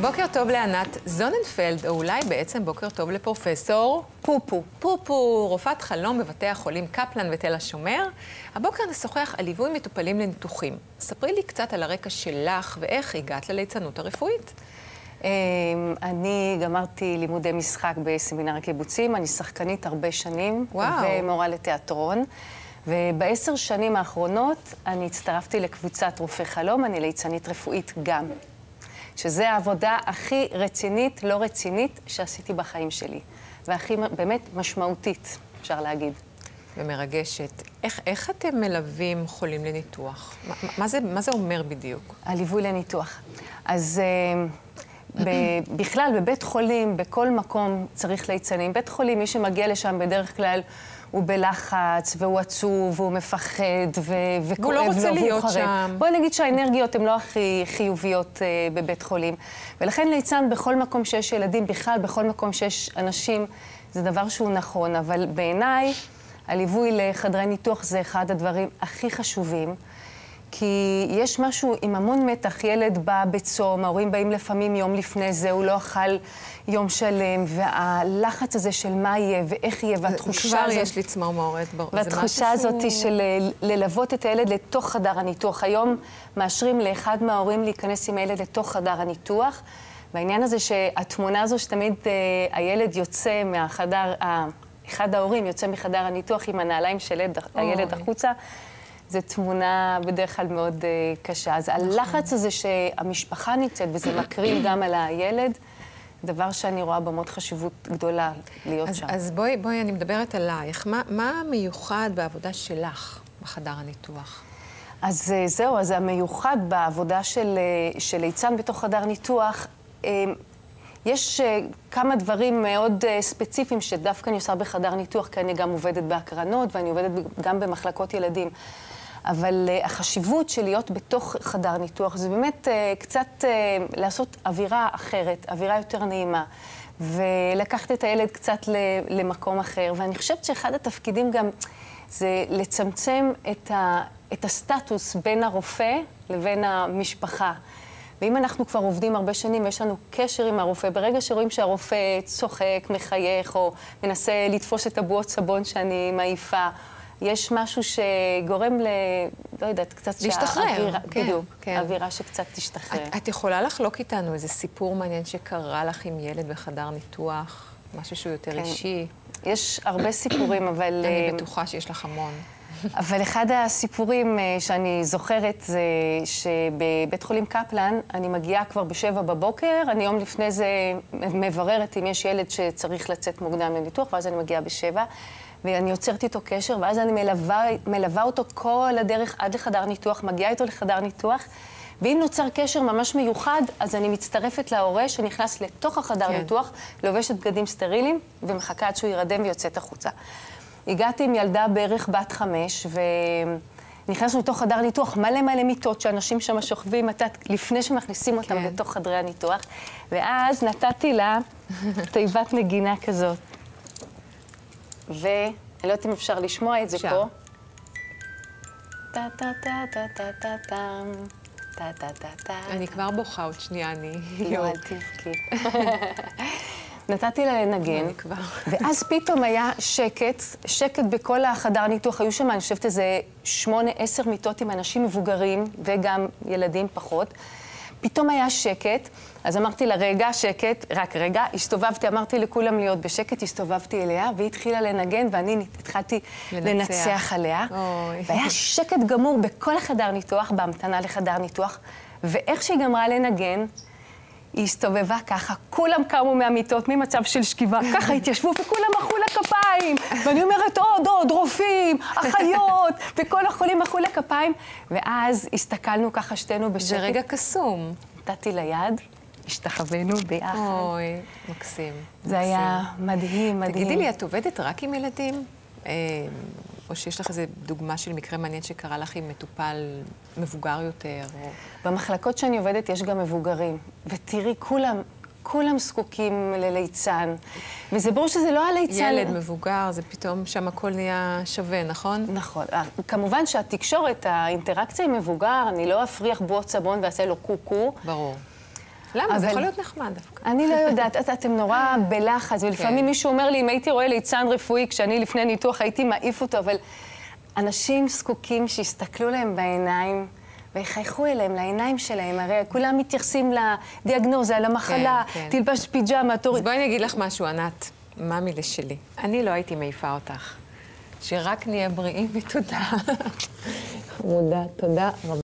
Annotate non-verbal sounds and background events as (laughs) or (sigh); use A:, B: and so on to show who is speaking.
A: בוקר טוב לענת זוננפלד, או אולי בעצם בוקר טוב לפרופסור
B: פופו.
A: פופו, רופאת חלום בבתי החולים קפלן ותל השומר. הבוקר נשוחח על ליווי מטופלים לניתוחים. ספרי לי קצת על הרקע שלך ואיך הגעת לליצנות הרפואית.
B: אמ, אני גמרתי לימודי משחק בסמינר הקיבוצים, אני שחקנית הרבה שנים.
A: וואו.
B: ומורה לתיאטרון. ובעשר שנים האחרונות אני הצטרפתי לקבוצת רופאי חלום, אני ליצנית רפואית גם. שזה העבודה הכי רצינית, לא רצינית, שעשיתי בחיים שלי. והכי באמת משמעותית, אפשר להגיד.
A: ומרגשת. איך, איך אתם מלווים חולים לניתוח? מה, מה, זה, מה זה אומר בדיוק?
B: הליווי לניתוח. אז uh, בכלל, בבית חולים, בכל מקום צריך ליצנים. בית חולים, מי שמגיע לשם בדרך כלל הוא בלחץ, והוא עצוב, והוא מפחד, ו- וכואב לו,
A: והוא לא רוצה להיות
B: חרד.
A: שם.
B: בואי נגיד שהאנרגיות הן לא הכי חיוביות uh, בבית חולים. ולכן ליצן בכל מקום שיש ילדים, בכלל, בכל מקום שיש אנשים, זה דבר שהוא נכון. אבל בעיניי, הליווי לחדרי ניתוח זה אחד הדברים הכי חשובים. כי יש משהו עם המון מתח, ילד בא בצום, ההורים באים לפעמים יום לפני זה, הוא לא אכל יום שלם, והלחץ הזה של מה יהיה ואיך יהיה, והתחושה
A: כבר
B: הזאת...
A: יש לי צמרמורת.
B: והתחושה הזאת
A: שהוא-
B: של הלוות את הילד לתוך חדר הניתוח. היום מאשרים לאחד מההורים להיכנס עם הילד לתוך חדר הניתוח. והעניין הזה שהתמונה הזו שתמיד אה, הילד יוצא מהחדר, אה, אחד ההורים יוצא מחדר הניתוח עם הנעליים של הילד. החוצה, זו תמונה בדרך כלל מאוד אה, קשה. אז
A: נכון.
B: הלחץ הזה שהמשפחה נמצאת, וזה (coughs) מקרין גם על הילד, דבר שאני רואה בו מאוד חשיבות גדולה להיות
A: אז,
B: שם.
A: אז בואי, בואי, אני מדברת עלייך. מה, מה מיוחד בעבודה שלך בחדר הניתוח?
B: אז אה, זהו, אז המיוחד בעבודה של, אה, של ליצן בתוך חדר ניתוח, יש כמה דברים מאוד ספציפיים שדווקא אני עושה בחדר ניתוח, כי אני גם עובדת בהקרנות ואני עובדת גם במחלקות ילדים. אבל אה, החשיבות של להיות בתוך חדר ניתוח זה באמת אה, קצת אה, לעשות אווירה אחרת, אווירה יותר נעימה. ולקחת את הילד קצת למקום אחר. ואני חושבת שאחד התפקידים גם זה לצמצם את, ה, את הסטטוס בין הרופא לבין המשפחה. ואם אנחנו כבר עובדים הרבה שנים ויש לנו קשר עם הרופא, ברגע שרואים שהרופא צוחק, מחייך, או מנסה לתפוס את הבועות סבון שאני מעיפה, יש משהו שגורם ל... לא יודעת, קצת
A: להשתחרר,
B: שהאווירה-
A: כן,
B: בדיוק,
A: כן.
B: אווירה שקצת תשתחרר.
A: את, את יכולה לחלוק איתנו איזה סיפור מעניין שקרה לך עם ילד בחדר ניתוח? משהו שהוא יותר
B: כן.
A: אישי?
B: יש הרבה סיפורים, אבל...
A: אני
B: אה,
A: בטוחה שיש לך המון.
B: אבל אחד הסיפורים אה, שאני זוכרת זה שבבית חולים קפלן אני מגיעה כבר בשבע בבוקר, אני יום לפני זה מבררת אם יש ילד שצריך לצאת מוקדם לניתוח, ואז אני מגיעה בשבע, ואני יוצרת איתו קשר, ואז אני מלווה, מלווה אותו כל הדרך עד לחדר ניתוח, מגיעה איתו לחדר ניתוח. ואם נוצר קשר ממש מיוחד, אז אני מצטרפת להורה שנכנס לתוך החדר
A: כן.
B: ניתוח, לובשת בגדים סטריליים, ומחכה עד שהוא יירדם ויוצאת החוצה. הגעתי עם ילדה בערך בת חמש, ונכנסנו לתוך חדר ניתוח, מלא מלא מיטות שאנשים שם שוכבים מתת, לפני שמכניסים אותם
A: כן.
B: לתוך חדרי הניתוח, ואז נתתי לה תיבת נגינה כזאת. ואני לא יודעת אם אפשר לשמוע את זה. פה.
A: אני כבר בוכה עוד שנייה, אני...
B: לא, אל תבכי. נתתי לה לנגן.
A: אני.
B: ואז פתאום היה שקט, שקט בכל החדר ניתוח. היו שם, אני חושבת, איזה שמונה, עשר מיטות עם אנשים מבוגרים, וגם ילדים פחות. פתאום היה שקט, אז אמרתי לה, רגע, שקט, רק רגע. הסתובבתי, אמרתי לכולם להיות בשקט, הסתובבתי אליה, והיא התחילה לנגן, ואני התחלתי
A: לנצח.
B: לנצח עליה.
A: אוי.
B: והיה שקט גמור בכל החדר ניתוח, בהמתנה לחדר ניתוח, ואיך שהיא גמרה לנגן, היא הסתובבה ככה, כולם קמו מהמיטות ממצב של שכיבה, ככה התיישבו וכולם מחאו לה כפיים. ואני אומרת, עוד, עוד, רופאים, אחיות, וכל החולים מחאו לה כפיים. ואז הסתכלנו ככה שתינו בשקט.
A: זה רגע קסום.
B: נתתי לה יד, השתחווינו ביחד.
A: אוי, מקסים.
B: זה היה מדהים, מדהים.
A: תגידי לי, את עובדת רק עם ילדים? או שיש לך איזו דוגמה של מקרה מעניין שקרה לך עם מטופל מבוגר יותר? או...
B: במחלקות שאני עובדת יש גם מבוגרים. ותראי, כולם, כולם זקוקים לליצן. וזה ברור שזה לא הליצן...
A: ילד מבוגר, זה פתאום שם הכל נהיה שווה, נכון?
B: נכון. אה, כמובן שהתקשורת, האינטראקציה עם מבוגר, אני לא אפריח בועות סבון ואעשה לו קוקו,
A: ברור. למה? זה יכול להיות נחמד דווקא.
B: אני לא יודעת, את- אתם נורא בלחץ, ולפעמים
A: כן.
B: מישהו אומר לי, אם הייתי רואה ליצן רפואי כשאני לפני ניתוח, הייתי מעיף אותו, אבל אנשים זקוקים שיסתכלו להם בעיניים. ויחייכו אליהם, לעיניים שלהם, הרי כולם מתייחסים לדיאגנוזה, למחלה,
A: כן.
B: תלבש פיג'מה,
A: אז
B: תוריד.
A: בואי אני אגיד לך משהו, ענת, מאמי לשלי. אני לא הייתי מעיפה אותך. שרק נהיה בריאים (laughs) ותודה. חמודה, תודה רבה.